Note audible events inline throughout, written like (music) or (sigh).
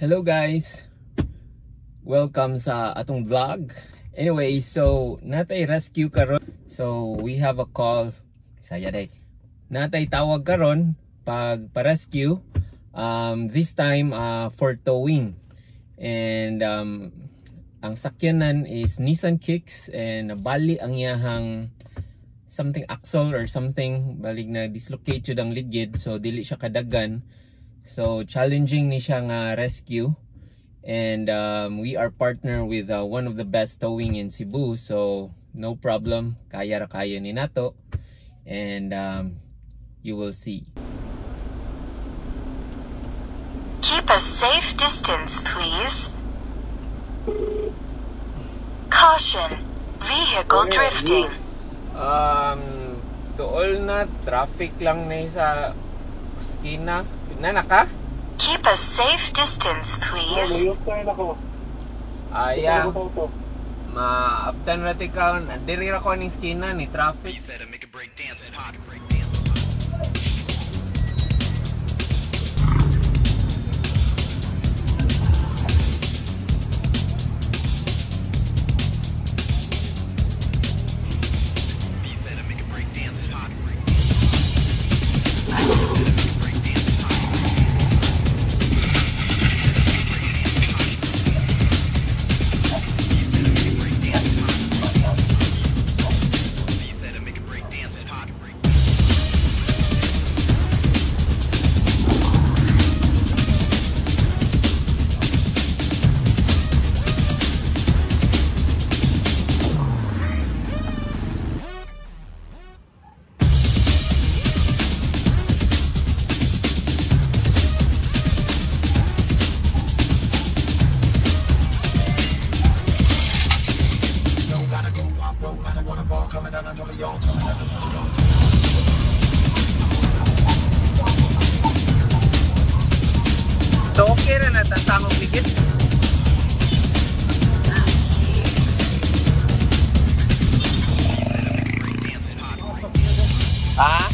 Hello guys! Welcome sa atong vlog. Anyway, so natay rescue karon. So we have a call. Saya day. Natay tawag karon pag pa-rescue. Um, this time uh, for towing. And um, ang sakyanan is Nissan Kicks and bali ang iyahang something axle or something balig na dislocate jud ang ligid so dili siya kadagan so challenging ni siya nga rescue. And um, we are partner with uh, one of the best towing in Cebu. So no problem. Kaya ra kaya ni nato. And um, you will see. Keep a safe distance, please. Caution. Vehicle drifting. um tuol na traffic lang na sa skina na ka? Keep a safe distance, please. aya maaptan ra ti kaon diri ra ko ning skina ni traffic so okay ra na tantangog ligid ha?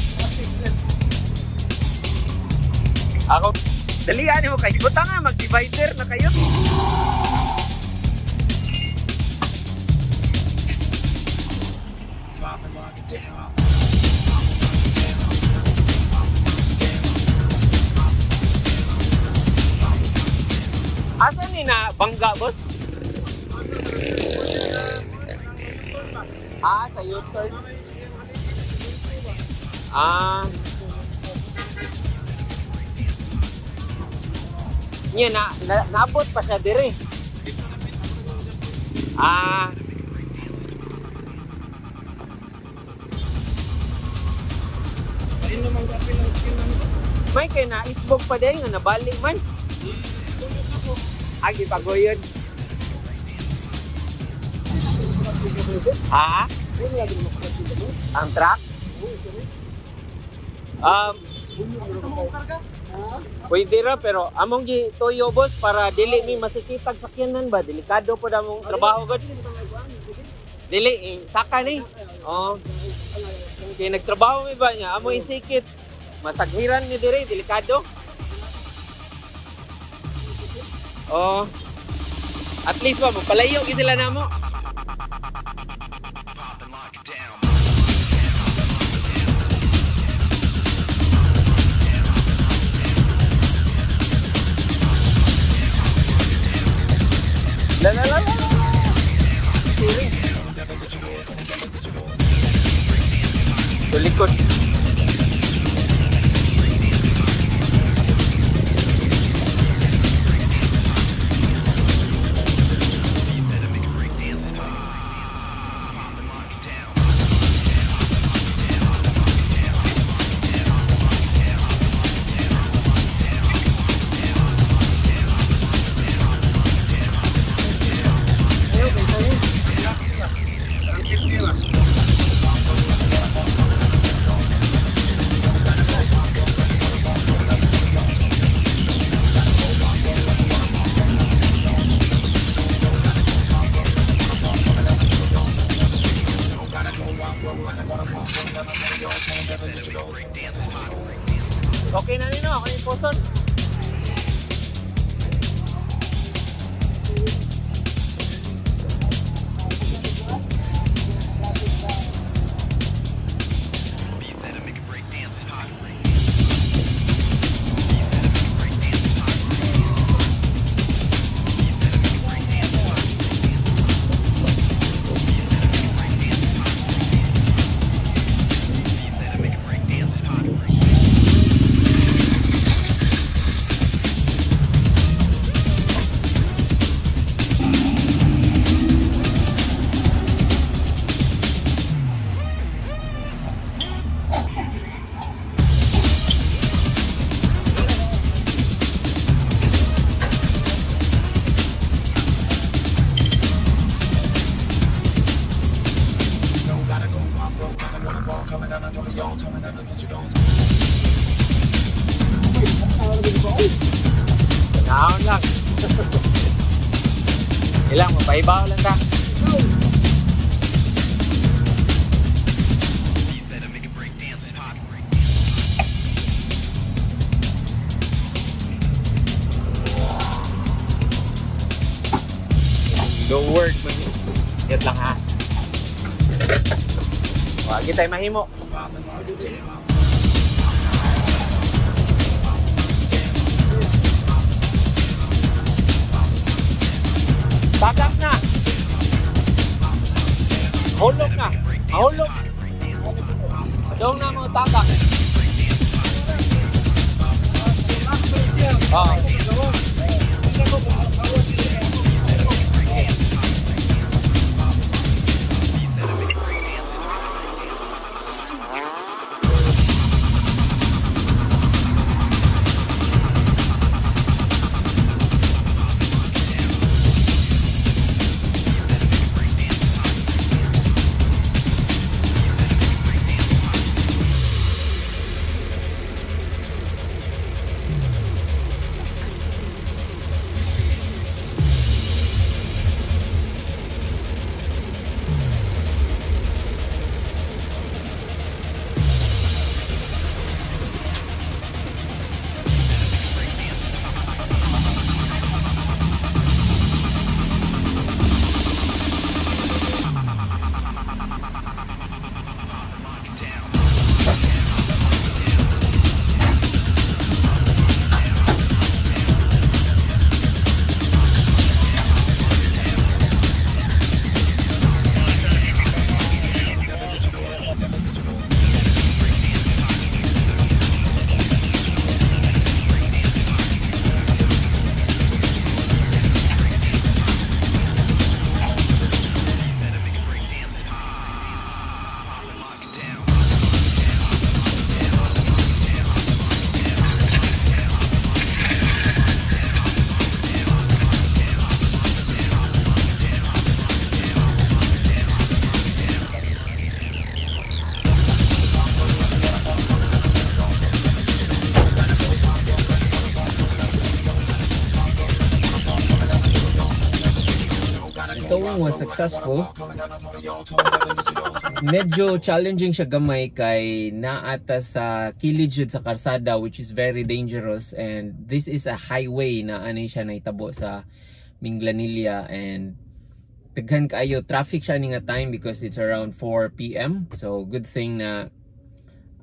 Ako dalian mo kayo. Buta nga mag divider na kayo na bangga boss? Ah, sa U-turn. Ah. Nya na, na naabot pa siya dire. Ah. May kay na isbog pa din nga nabali man. Agi pagoyon. Ha? Ang truck? Um, Pwede ra pero among gi toyo boss para dili mi masikitag sakyanan ba delikado po damong trabaho gud. Dili eh, saka ni. Oh. Kaya nagtrabaho mi ba niya amo isikit. Masaghiran ni dire delikado. Oh. At least ba magpalayo gid sila namo. La la la la. Siri. Ilang mapaibaw lang ta. Don't work man. Yan lang ha. Wagi tayo mahimo. Tagak Ahulog na. Ahulog. Doon na mga tanda. Ah. Successful. Medyo challenging siya gamay kay naata sa kilid jud sa karsada which is very dangerous and this is a highway na ani siya nahitabo sa Minglanilla and daghan kaayo traffic siya ni nga time because it's around 4 PM. So good thing na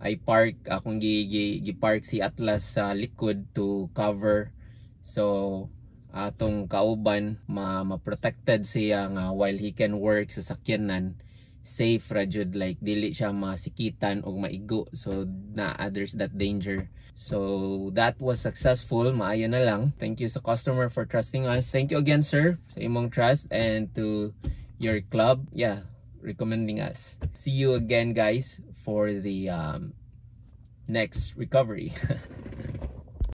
I park akong gi, gi, gi park si Atlas sa likod to cover. So atong kauban ma, ma protected siya nga while he can work sa sakyanan safe ra jud like dili siya masikitan og maigo. So na others that danger. So that was successful. Maayo na lang. Thank you sa customer for trusting us. Thank you again sir sa imong trust and to your club. Yeah recommending us. See you again guys for the um, next recovery (laughs)